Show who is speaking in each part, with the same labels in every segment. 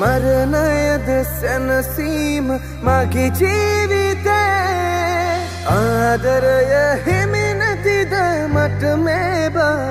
Speaker 1: මරණයද සැනසීම මගේ ජීවිතේ ආදරය හිමිනතිද මට මේ බවේ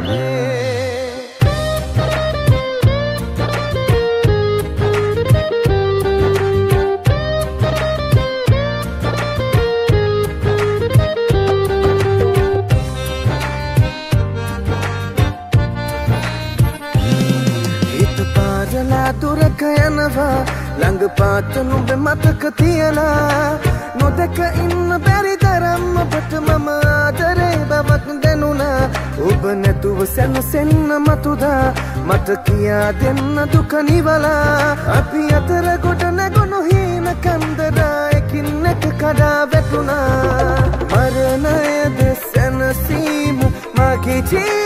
Speaker 1: දුරක යනවා. ළඟ පාත නුඹ මතක තියලා. නොදක ඉන්න බැරි තරම් ඔබට මම ආදරේ බවක් දැනුණා. ඔබ නැතුව සැනසෙන්න මතුදා. මට කියා දෙන්න දුක නිවලා. අපි අතර ගොඩ නැගුණු හීන කන්දරා එකින් එක කඩා වැටුණා. මරණයද සැනසීම. මගේ ජීවිතේ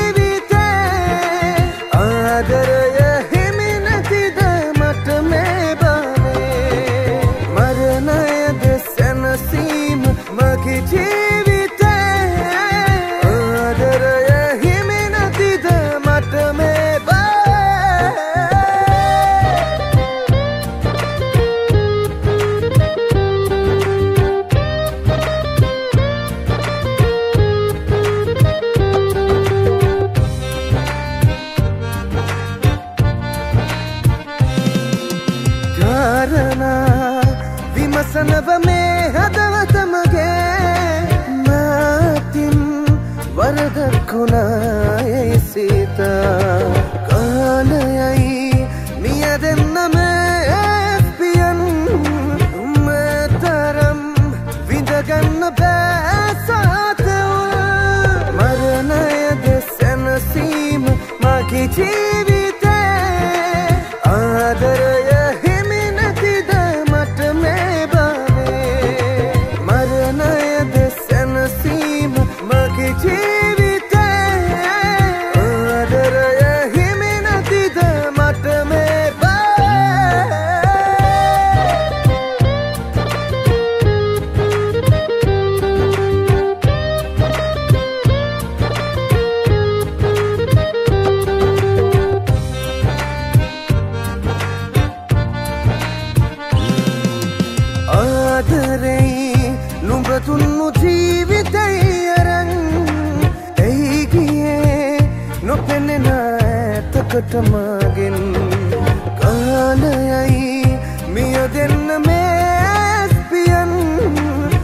Speaker 1: කාරණා විමසනව මේ හදවතමගේ මාතින් වරදක්කුණායයි සිතා කාලයයි මිය දෙන්නම ඇතකටමගෙන් කාලයයි මිය දෙන්න මේස්පියන්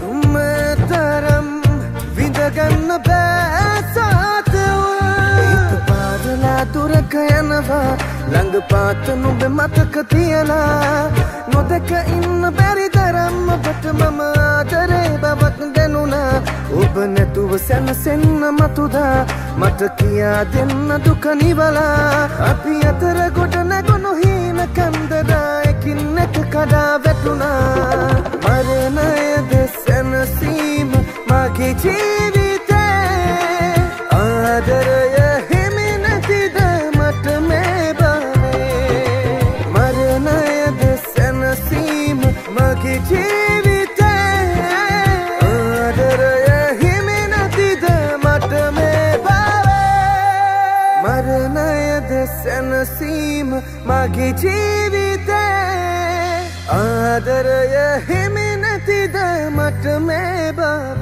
Speaker 1: උමතරම් විඳගන්න බෑසාතව පාරලා දුරක යනවා ළඟ පාත නුඹ මතක තියලා නොදක ඉන්න බැරි ඔබ නැතුව සැනසෙන්න මතුදා. මට කියා දෙන්න දුක නිවලා. අපි අතර ගොඩ නැගුණු හීන කන්දරා එකින් එක කඩා වැටුණා. මරණයද සැනසීම මගේ ජීවිතේ. ආදරය හිමි නැතිද? මට මේ බව